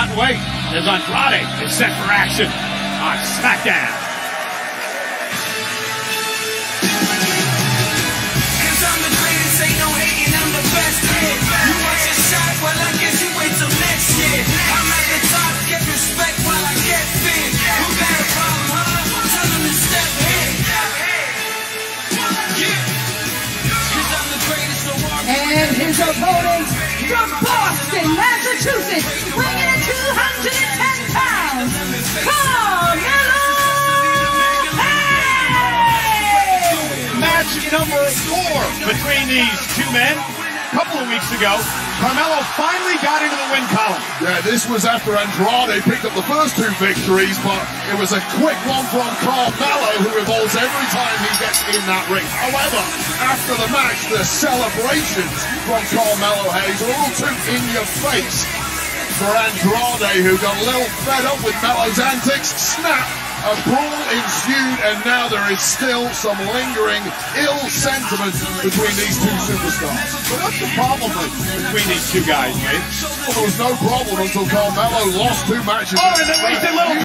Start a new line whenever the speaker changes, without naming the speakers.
not wait as Andrade is set for action on SmackDown.
Cause I'm the greatest, ain't no hating, I'm the best. You want your shot, well I guess you wait till next year. I'm at the top, get respect while I get fit. Who got a problem, huh? Tell them to step in. Yeah. Cause I'm the greatest, so walk
And his opponent from Boston, Massachusetts,
number four between these two men. A couple of weeks ago, Carmelo finally got into the win column.
Yeah, this was after Andrade picked up the first two victories, but it was a quick one from Carmelo, who revolts every time he gets in that ring. However, after the match, the celebrations from Carmelo Hayes are a little too in your face for Andrade, who got a little fed up with Melo's antics. Snap! A brawl ensued, and now there is still some lingering ill sentiment between these two superstars.
But what's the problem between these two guys, mate?
Well, there was no problem until Carmelo lost two matches.
Oh, and then wasted little